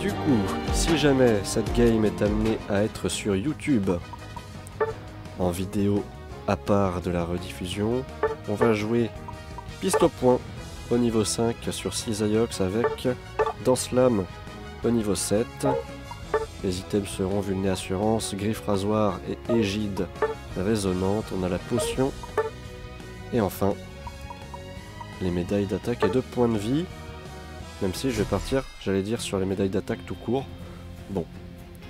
Du coup, si jamais cette game est amenée à être sur YouTube, en vidéo à part de la rediffusion, on va jouer piste au point au niveau 5 sur 6 Ayox avec Danslam au niveau 7. Les items seront vulné assurance, griffe rasoir et égide résonante. On a la potion. Et enfin, les médailles d'attaque et de points de vie. Même si je vais partir, j'allais dire, sur les médailles d'attaque tout court. Bon,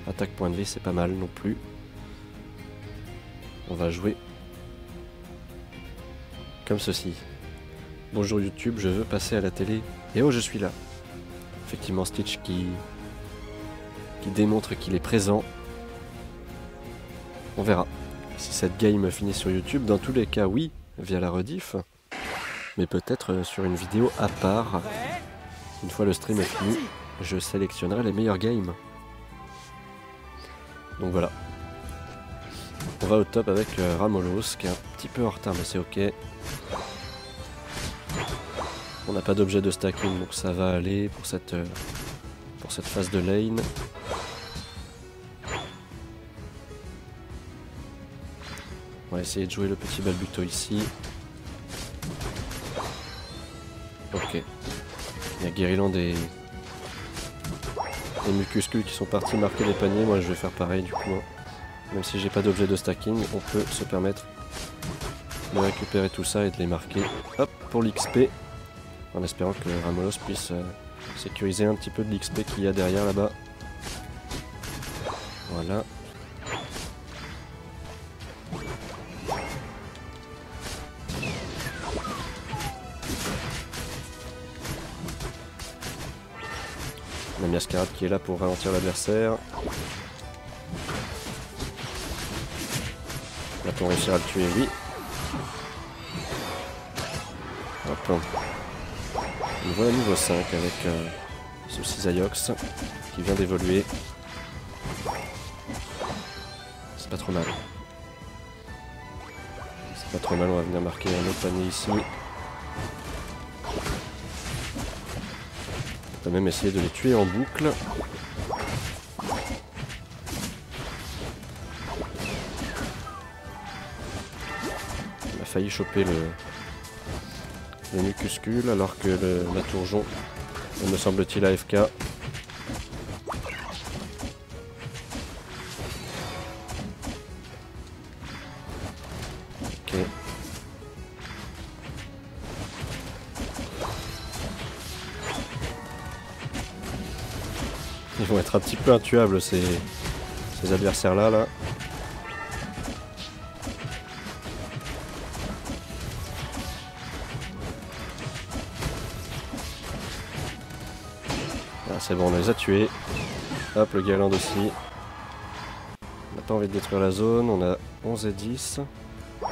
attaque point de vie, c'est pas mal non plus. On va jouer comme ceci. Bonjour YouTube, je veux passer à la télé. Et oh, je suis là. Effectivement, Stitch qui, qui démontre qu'il est présent. On verra si cette game finit sur YouTube. Dans tous les cas, oui, via la rediff. Mais peut-être euh, sur une vidéo à part. Une fois le stream est fini, je sélectionnerai les meilleurs games. Donc voilà. On va au top avec euh, Ramolos, qui est un petit peu en retard, mais c'est ok. On n'a pas d'objet de stacking, donc ça va aller pour cette, euh, pour cette phase de lane. On va essayer de jouer le petit balbuto ici. Il y a Guériland et... et qui sont partis marquer les paniers. Moi je vais faire pareil du coup. Hein. Même si j'ai pas d'objet de stacking, on peut se permettre de récupérer tout ça et de les marquer. Hop, pour l'XP. En espérant que Ramolos puisse euh, sécuriser un petit peu de l'XP qu'il y a derrière là-bas. Voilà. La Miascarade qui est là pour ralentir l'adversaire. Va-t-on réussir à le tuer Oui. Hop. On voit niveau 5 avec euh, ce Cisaiox qui vient d'évoluer. C'est pas trop mal. C'est pas trop mal, on va venir marquer un autre panier ici. On peut même essayer de les tuer en boucle. On a failli choper le, le alors que la tourjon me semble-t-il AFK. Un petit peu intuables ces, adversaires là là. Ah, c'est bon, on les a tués. Hop, le Galand aussi. On n'a pas envie de détruire la zone, on a 11 et 10. On va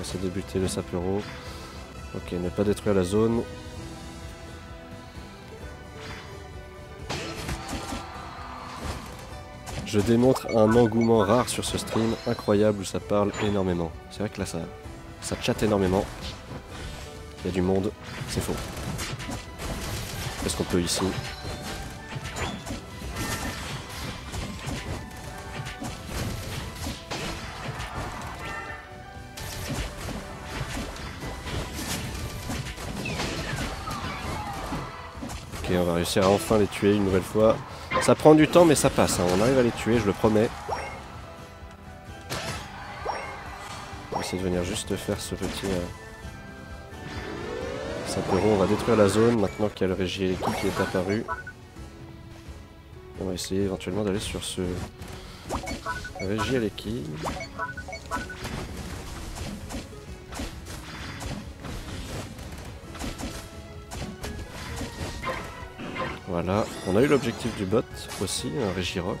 essayer de buter le sapero. Ok, ne pas détruire la zone. Je démontre un engouement rare sur ce stream, incroyable, où ça parle énormément. C'est vrai que là, ça, ça chatte énormément. Il y a du monde, c'est faux. Qu'est-ce qu'on peut ici? Ok, on va réussir à enfin les tuer une nouvelle fois. Ça prend du temps mais ça passe, hein. on arrive à les tuer, je le promets. On va essayer de venir juste faire ce petit... Euh... Sapero, on va détruire la zone maintenant qu'il y a le régie qui est apparu. On va essayer éventuellement d'aller sur ce régie Aleki. Voilà, on a eu l'objectif du bot aussi, un Régirock,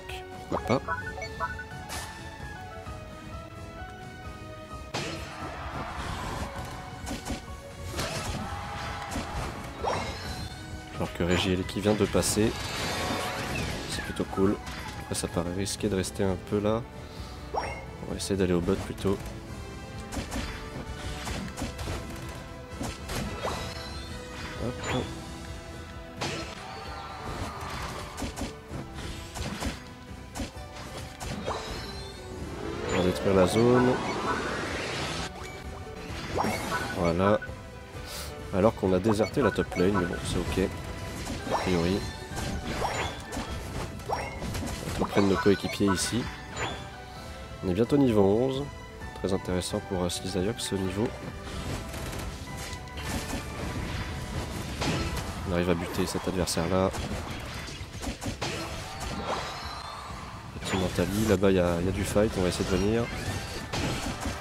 pourquoi pas. Alors que Régieleki vient de passer, c'est plutôt cool. Ça paraît risqué de rester un peu là. On va essayer d'aller au bot plutôt. La zone. Voilà. Alors qu'on a déserté la top lane, mais bon, c'est ok. A priori. On prendre nos coéquipiers ici. On est bientôt niveau 11. Très intéressant pour euh, ce niveau. On arrive à buter cet adversaire là. Là-bas il y, a du fight, on va essayer de venir.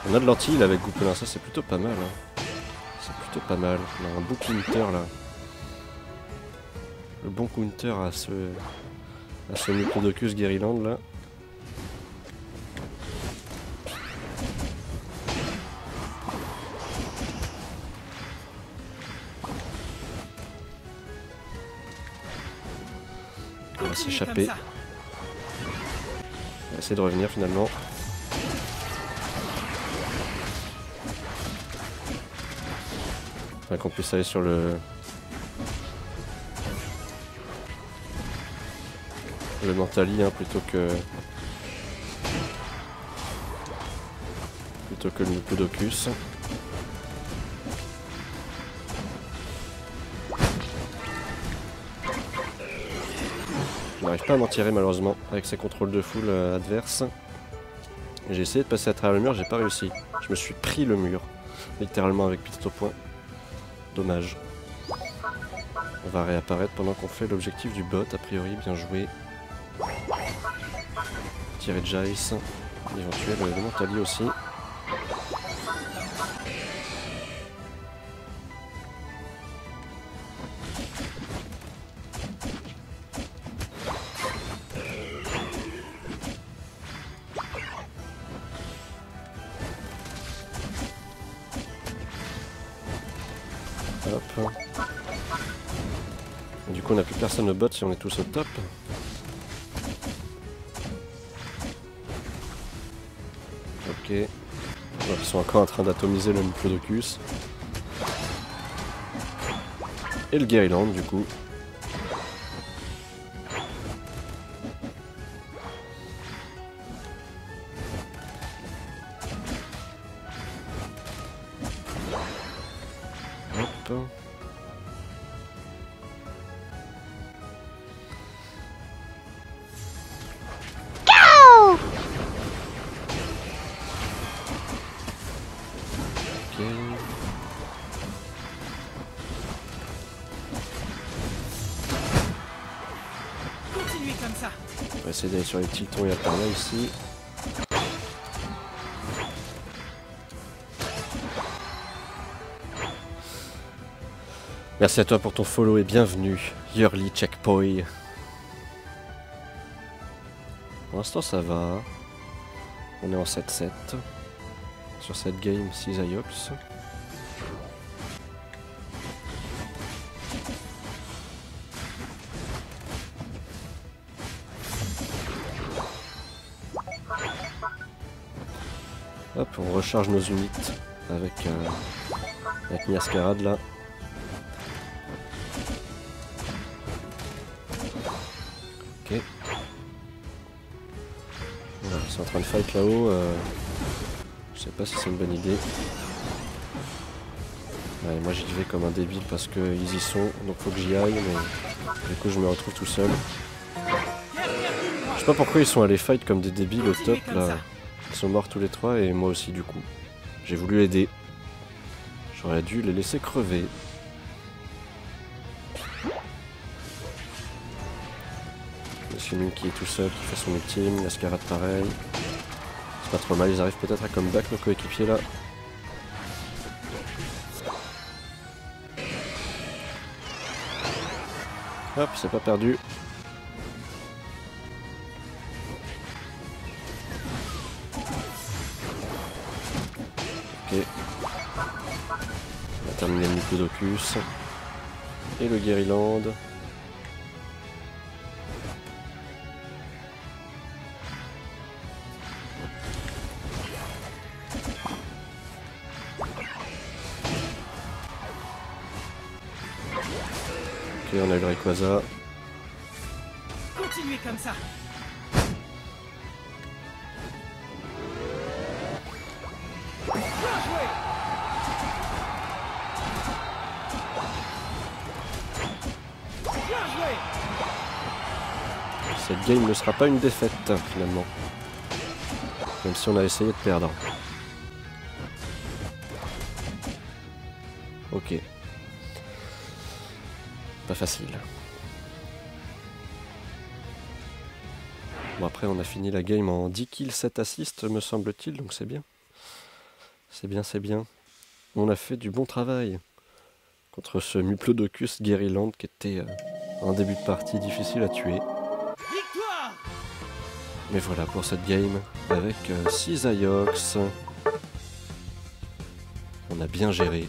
On a de l'anti avec Goupelin, ça c'est plutôt pas mal. Hein. C'est plutôt pas mal. On a un beau counter là. Le bon counter à ce, à ce Microdocus Guerryland là. On va s'échapper. De revenir finalement. qu'on puisse aller sur le... Le Mentali hein, plutôt que... Plutôt que le Diplodocus. Je n'arrive pas à m'en tirer malheureusement avec ces contrôles de foule euh, adverses. J'ai essayé de passer à travers le mur, j'ai pas réussi. Je me suis pris le mur, littéralement avec piste au point. Dommage. On va réapparaître pendant qu'on fait l'objectif du bot, a priori, bien joué. Tirer Jace, éventuel le Mentali Du coup, on n'a plus personne au bot si on est tous au top. Ok. ils sont encore en train d'atomiser le Diplodocus. Et le Guerryland, du coup. On va essayer d'aller sur les tiltons et à par là ici. Merci à toi pour ton follow et bienvenue, Yearly Checkpoint. Pour l'instant ça va. On est en 7-7 sur cette game 6 IOPS. Hop, on recharge nos unités avec, euh, avec Miascarade là. Ok. Voilà, c'est en train de fight là-haut. Euh, je sais pas si c'est une bonne idée. Moi j'y vais comme un débile parce qu'ils y sont, donc faut que j'y aille, mais du coup je me retrouve tout seul. Je sais pas pourquoi ils sont allés fight comme des débiles au top là. Ils sont morts tous les trois et moi aussi du coup. J'ai voulu aider. J'aurais dû les laisser crever. Monsieur qui est tout seul, qui fait son ultime, Lascarade pareil. Pas trop mal, ils arrivent peut-être à comeback nos coéquipiers là. Hop, c'est pas perdu. Ok. On va terminer le Diplodocus. Et le Guerryland. Ok, on a eu le Rayquaza. Continuez comme ça. Cette game ne sera pas une défaite, finalement. Même si on a essayé de perdre. Ok. Facile. Bon après on a fini la game en 10 kills, 7 assists me semble-t-il, donc c'est bien. C'est bien, c'est bien. On a fait du bon travail contre ce Muplodocus Guerryland qui était euh, un début de partie difficile à tuer. Mais voilà pour cette game avec 6 Iox. On a bien géré.